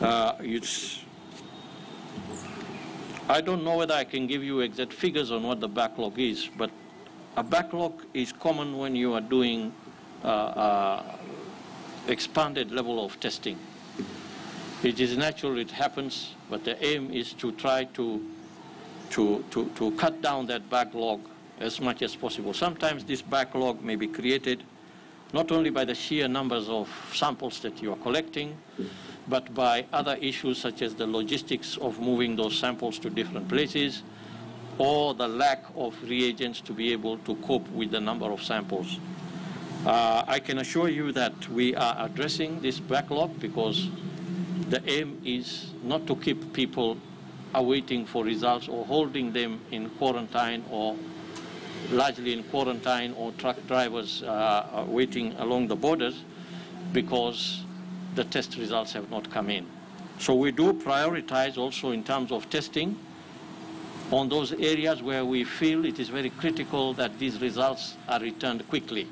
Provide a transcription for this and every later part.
Uh, it's, I don't know whether I can give you exact figures on what the backlog is, but a backlog is common when you are doing uh, uh, expanded level of testing. It is natural, it happens, but the aim is to try to, to, to, to cut down that backlog as much as possible. Sometimes this backlog may be created not only by the sheer numbers of samples that you are collecting, but by other issues such as the logistics of moving those samples to different places, or the lack of reagents to be able to cope with the number of samples. Uh, I can assure you that we are addressing this backlog because the aim is not to keep people awaiting for results or holding them in quarantine or largely in quarantine or truck drivers uh, waiting along the borders because the test results have not come in. So we do prioritize also in terms of testing on those areas where we feel it is very critical that these results are returned quickly.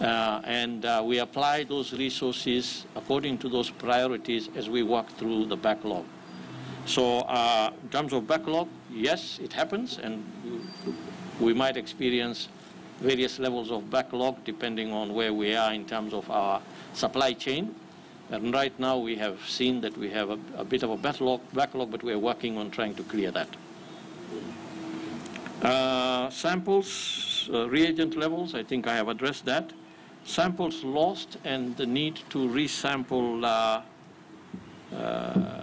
Uh, and uh, we apply those resources according to those priorities as we work through the backlog. So uh, in terms of backlog, yes, it happens, and we might experience various levels of backlog depending on where we are in terms of our supply chain. And right now we have seen that we have a, a bit of a backlog, backlog, but we're working on trying to clear that. Uh, samples, uh, reagent levels, I think I have addressed that. Samples lost and the need to resample uh, uh